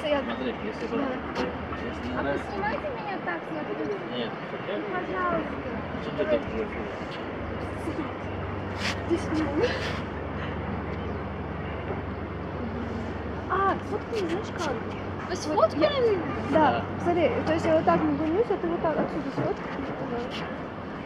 Смотри, если бы... Если не А нравится... снимайте меня так, смотрите. Нет, Пожалуйста. что ты так делаешь? Ты снимай. А, сфоткай, знаешь как? Вы сфоткали? Да, Да. смотри, то есть я вот так наклонюсь, а ты вот так отсюда сфоткаешь.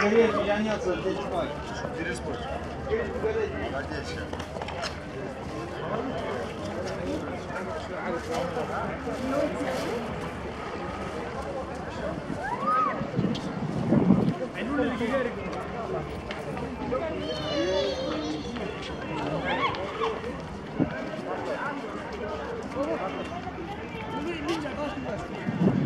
Да. Ты у нас написала. Направь, направь. Ninja, gosto,